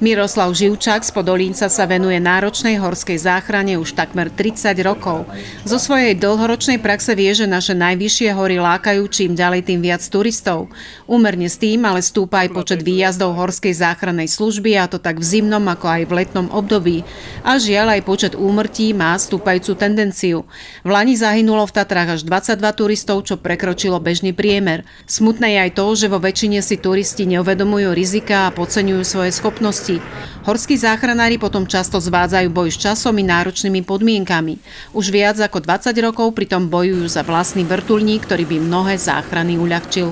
Miroslav Živčák z Podolínca sa venuje náročnej horskej záchrane už takmer 30 rokov. Zo svojej dlhoročnej praxe vie, že naše najvyššie hory lákajú čím ďalej tým viac turistov. Úmerne s tým ale stúpa aj počet výjazdov horskej záchrannej služby a to tak v zimnom ako aj v letnom období. A žiaľ aj počet úmrtí má stúpajúcu tendenciu. V Lani zahynulo v Tatrách až 22 turistov, čo prekročilo bežný priemer. Smutné je aj to, že vo väčšine si turisti neuvedomujú rizika a podceňujú svoje schopnosti činnosti. Horskí záchranári potom často zvádzajú boj s časom i náročnými podmienkami. Už viac ako 20 rokov pritom bojujú za vlastný vrtulník, ktorý by mnohé záchrany uľahčil.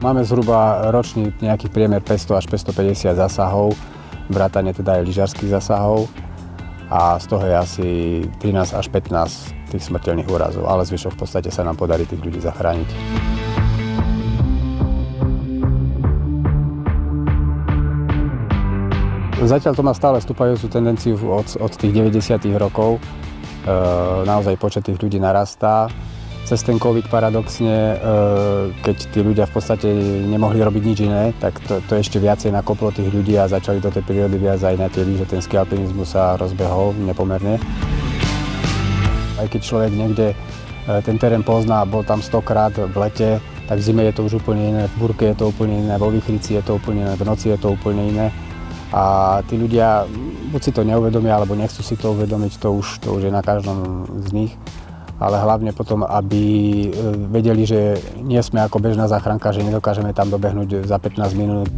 Máme zhruba ročný nejaký priemer 500 až 550 zasahov, vrátane teda aj lyžarských zasahov a z toho je asi 13 až 15 tých smrteľných úrazov, ale zvyšok v podstate sa nám podarí tých ľudí zachrániť. Zatiaľ to má stále stúpajúcu tendenciu od, od tých 90. rokov. E, naozaj počet tých ľudí narastá cez ten COVID paradoxne, e, keď tí ľudia v podstate nemohli robiť nič iné, tak to, to ešte viacej nakoplo tých ľudí a začali do tej prírody viac aj na tie že ten skialpinizmus sa rozbehol nepomerne. Aj keď človek niekde e, ten terén pozná, bol tam stokrát v lete, tak v zime je to už úplne iné, v burke je to úplne iné, vo výchrici je to úplne iné, v noci je to úplne iné. A tí ľudia buď si to neuvedomia, alebo nechcú si to uvedomiť, to už, to už je na každom z nich ale hlavne potom, aby e, vedeli, že nie sme ako bežná záchranka, že nedokážeme tam dobehnúť za 15 minút.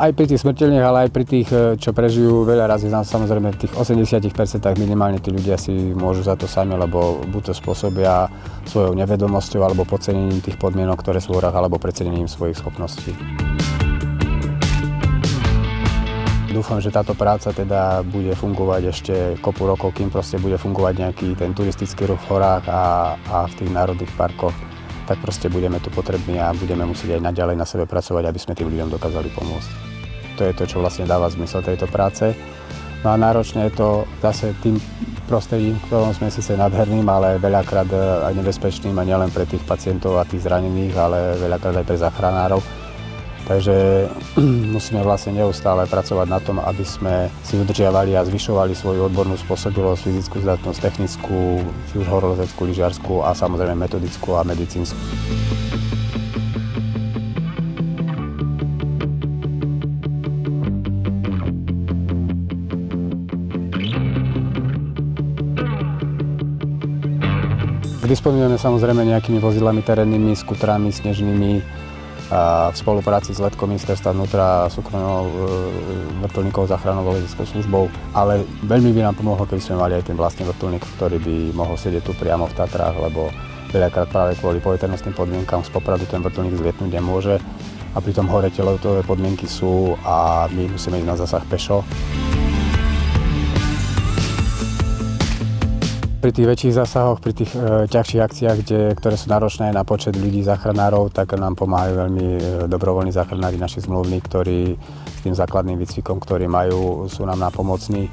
Aj pri tých smrteľných, ale aj pri tých, e, čo prežijú veľa razy, samozrejme v tých 80% minimálne tí ľudia si môžu za to sami, lebo buď to spôsobia svojou nevedomosťou alebo podcenením tých podmienok, ktoré sú v horách, alebo precenením svojich schopností. Dúfam, že táto práca teda bude fungovať ešte kopu rokov, kým proste bude fungovať nejaký ten turistický ruch v horách a, a v tých národných parkoch, tak proste budeme tu potrební a budeme musieť aj naďalej na sebe pracovať, aby sme tým ľuďom dokázali pomôcť. To je to, čo vlastne dáva zmysel tejto práce. No a náročne je to zase tým prostredím, ktorom sme síce nadherným, ale veľakrát aj nebezpečným a nielen pre tých pacientov a tých zranených, ale veľakrát aj pre zachránárov Takže musíme vlastne neustále pracovať na tom, aby sme si udržiavali a zvyšovali svoju odbornú spôsobilosť, fyzickú zdatnosť, technickú, či už horolezeckú, lyžiarskú a samozrejme metodickú a medicínsku. Disponujeme samozrejme nejakými vozidlami terénnymi, skutrami, snežnými, v spolupráci s letkom ministerstva vnútra a súkromnou e, vrtulníkov záchrannou leteckou službou. Ale veľmi by nám pomohlo, keby sme mali aj ten vlastný vrtulník, ktorý by mohol sedieť tu priamo v Tatrách, lebo veľakrát práve kvôli poveternostným podmienkam z Popradu ten vrtulník zlietnúť nemôže a pritom hore tie letové podmienky sú a my musíme ísť na zasah pešo. Pri tých väčších zásahoch, pri tých e, ťažších akciách, kde, ktoré sú náročné na počet ľudí, záchranárov, tak nám pomáhajú veľmi e, dobrovoľní záchranári, naši zmluvní, ktorí s tým základným výcvikom, ktorý majú, sú nám napomocní.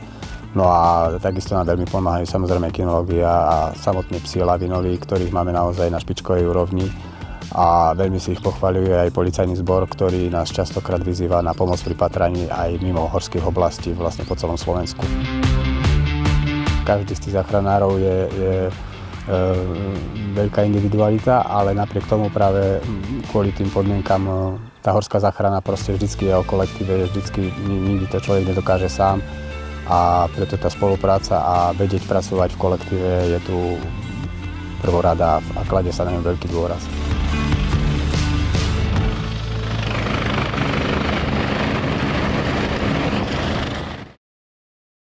No a takisto nám veľmi pomáhajú samozrejme kinológia a samotní psi lavinoví, ktorých máme naozaj na špičkovej úrovni a veľmi si ich pochvaľuje aj policajný zbor, ktorý nás častokrát vyzýva na pomoc pri patraní aj mimo horských oblastí vlastne po celom Slovensku každý z tých záchranárov je, je e, veľká individualita, ale napriek tomu práve kvôli tým podmienkam e, tá horská záchrana proste vždycky je o kolektíve, vždycky nikdy to človek nedokáže sám a preto tá spolupráca a vedieť pracovať v kolektíve je tu prvorada a klade sa na ňom veľký dôraz.